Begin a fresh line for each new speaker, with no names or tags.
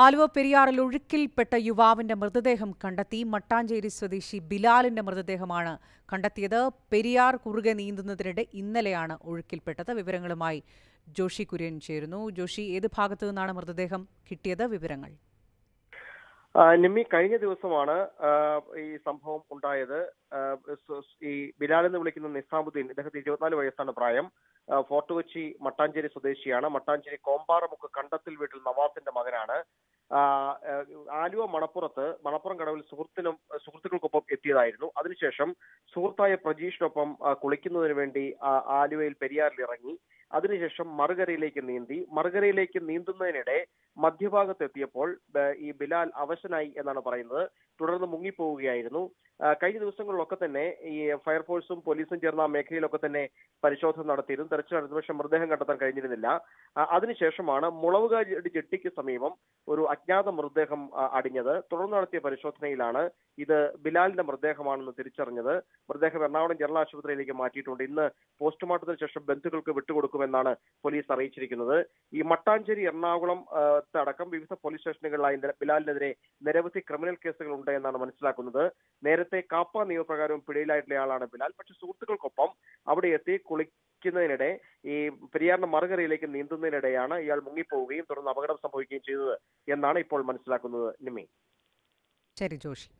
ആലുവ പെരിയാറിൽ ഒഴുക്കിൽപ്പെട്ട യുവാവിന്റെ മൃതദേഹം കണ്ടെത്തി. മട്ടാഞ്ചേരി സ്വദേശി ബിലാലിന്റെ മൃതദേഹമാണ് കണ്ടെത്തിയത്. പെരിയാർ കുറുകെ നീന്തുന്നതിനിടെ ഇന്നലെയാണ് ഒഴുക്കിൽപ്പെട്ടത്. വിവരങ്ങളുമായി ജോഷി കുര്യൻ ചേരുന്നു. ജോഷി ഏത് ഭാഗത്തു നിന്നാണ് മൃതദേഹം കിട്ടിയത്? വിവരങ്ങൾ.
നിമ്മി കഴിഞ്ഞ ദിവസമാണ് ഈ സംഭവം ഉണ്ടായത്. ഈ ബിലാൽ എന്ന് വിളിക്കുന്ന നിസാമുദ്ദീൻ ഇദ്ദേഹത്തിന് ഇരുപത്തിനാല് വയസ്സാണ് പ്രായം. ഫോർട്ട് കൊച്ചി മട്ടാഞ്ചേരി സ്വദേശിയാണ്. മട്ടാഞ്ചേരി കോമ്പാറമുക്ക് കണ്ടത്തിൽ വീട്ടിൽ നവാസിന്റെ മകനാണ്. ആലുവ മണപ്പുറത്ത് മണപ്പുറം കടവിൽ സുഹൃത്തിനും സുഹൃത്തുക്കൾക്കൊപ്പം എത്തിയതായിരുന്നു. അതിനുശേഷം സുഹൃത്തായ പ്രജീഷിനൊപ്പം കുളിക്കുന്നതിന് വേണ്ടി ആലുവയിൽ പെരിയാറിൽ ഇറങ്ങി. അതിനുശേഷം മറുകരയിലേക്ക് നീന്തി. മറുകരയിലേക്ക് നീന്തുന്നതിനിടെ മധ്യഭാഗത്ത് എത്തിയപ്പോൾ ഈ ബിലാൽ അവശനായി എന്നാണ് പറയുന്നത്. തുടർന്ന് മുങ്ങിപ്പോവുകയായിരുന്നു. കഴിഞ്ഞ ദിവസങ്ങളിലൊക്കെ തന്നെ ഈ ഫയർഫോഴ്സും പോലീസും ചേർന്ന മേഖലയിലൊക്കെ തന്നെ പരിശോധന നടത്തിയിരുന്നു. തെരച്ചിൽ നടത്തി പക്ഷേ മൃതദേഹം കണ്ടെത്താൻ കഴിഞ്ഞിരുന്നില്ല. അതിനുശേഷമാണ് മുളവുകാരി ജെട്ടിക്ക് സമീപം ഒരു അജ്ഞാത മൃതദേഹം അടിഞ്ഞത്. തുടർന്ന് നടത്തിയ പരിശോധനയിലാണ് ഇത് ബിലാലിന്റെ മൃതദേഹമാണെന്ന് തിരിച്ചറിഞ്ഞത്. മൃതദേഹം എറണാകുളം ജനറൽ ആശുപത്രിയിലേക്ക് മാറ്റിയിട്ടുണ്ട്. ഇന്ന് പോസ്റ്റ്മോർട്ടത്തിന് ശേഷം ബന്ധുക്കൾക്ക് വിട്ടുകൊടുക്കുമെന്നാണ് പോലീസ് അറിയിച്ചിരിക്കുന്നത്. ഈ മട്ടാഞ്ചേരി എറണാകുളം അടക്കം വിവിധ പോലീസ് സ്റ്റേഷനുകളിലായി ബിലാലിനെതിരെ നിരവധി ക്രിമിനൽ കേസുകൾ ഉണ്ട് എന്നാണ് മനസ്സിലാക്കുന്നത്. നേരത്തെ കാപ്പ നിയമപ്രകാരം പിടിയിലായിട്ടുള്ള ആളാണ് ബിലാൽ. പക്ഷെ സുഹൃത്തുക്കൾക്കൊപ്പം അവിടെ എത്തി കുളിക്കുന്നതിനിടെ ഈ പെരിയാറിന്റെ മറുകരയിലേക്ക് നീന്തുന്നതിനിടെയാണ് ഇയാൾ മുങ്ങിപ്പോവുകയും തുടർന്ന് അപകടം സംഭവിക്കുകയും ചെയ്തത് എന്നാണ് ഇപ്പോൾ മനസ്സിലാക്കുന്നത്. നിമി.
ശരി ജോഷി.